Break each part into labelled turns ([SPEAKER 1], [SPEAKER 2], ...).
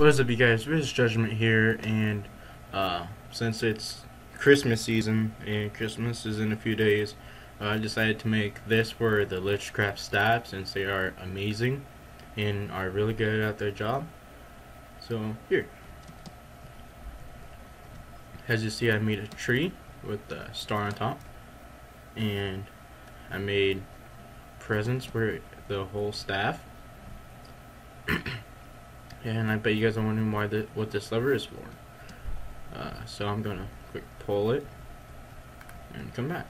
[SPEAKER 1] What is up, you guys? This Judgment here, and uh, since it's Christmas season and Christmas is in a few days, uh, I decided to make this for the Lichcraft staff since they are amazing and are really good at their job. So, here. As you see, I made a tree with the star on top, and I made presents for the whole staff. and I bet you guys are wondering why the, what this lever is for. Uh, so I'm gonna quick pull it and come back.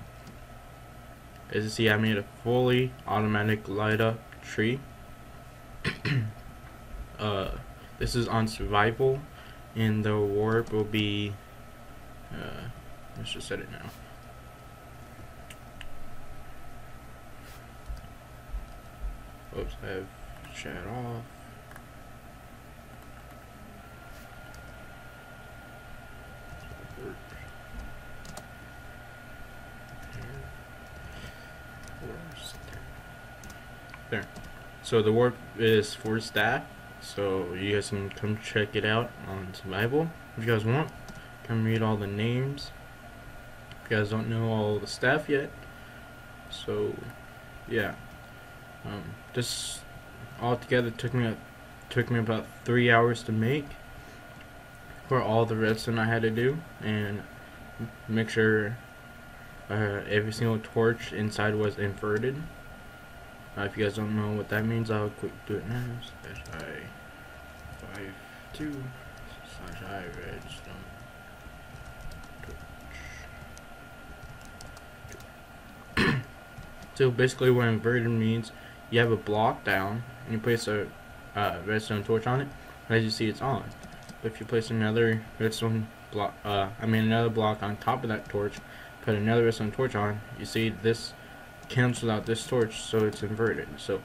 [SPEAKER 1] As you see, I made a fully automatic light up tree. uh, this is on survival, and the warp will be. Uh, let's just set it now. Oops, I have chat off. There. So the warp is for staff. So you guys can come check it out on survival if you guys want. Come read all the names. If you guys don't know all the staff yet. So yeah. Um, this all together took me took me about three hours to make for all the redstone I had to do and make sure uh, every single torch inside was inverted. Uh, if you guys don't know what that means, I'll quick do it now. Slash I five two slash I redstone. so basically, what inverted means, you have a block down and you place a uh, redstone torch on it. As you see, it's on. But if you place another redstone block, uh, I mean another block on top of that torch, put another redstone torch on, you see this cancels out this torch, so it's inverted. So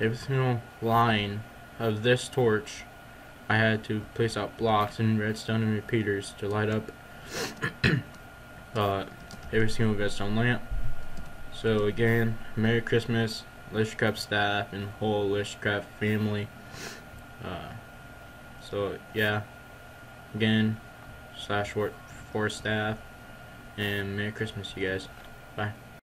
[SPEAKER 1] every single line of this torch, I had to place out blocks and redstone and repeaters to light up uh, every single redstone lamp. So again, Merry Christmas, Lichcraft staff and whole Lichcraft family. Uh, so yeah, again, slash warp for staff, and Merry Christmas, you guys. Bye.